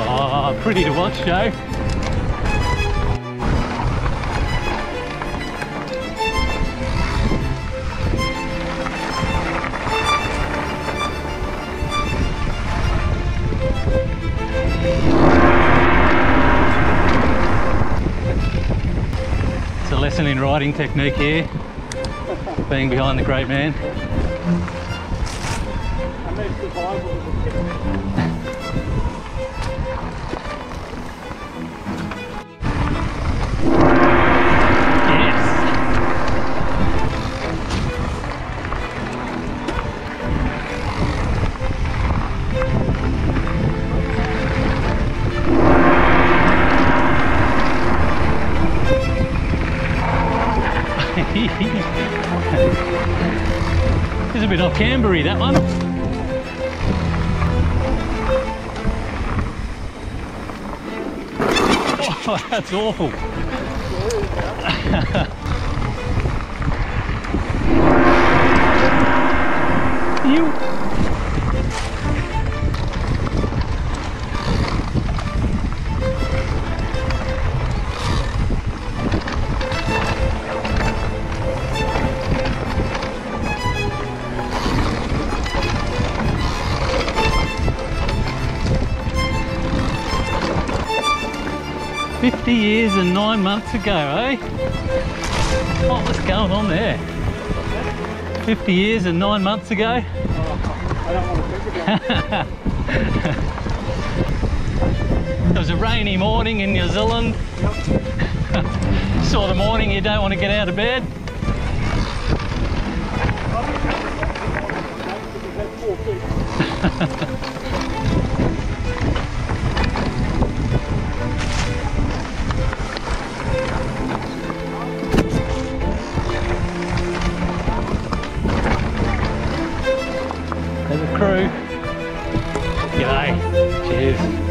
Ah, pretty to watch, Joe. It's a lesson in riding technique here, being behind the great man. It's a bit off Canberry, that one. Oh, that's awful. 50 years and 9 months ago, eh? What was going on there? 50 years and 9 months ago? I don't want to think again. it. was a rainy morning in New Zealand. Yep. sort of morning you don't want to get out of bed. There's a crew. G'day. Cheers.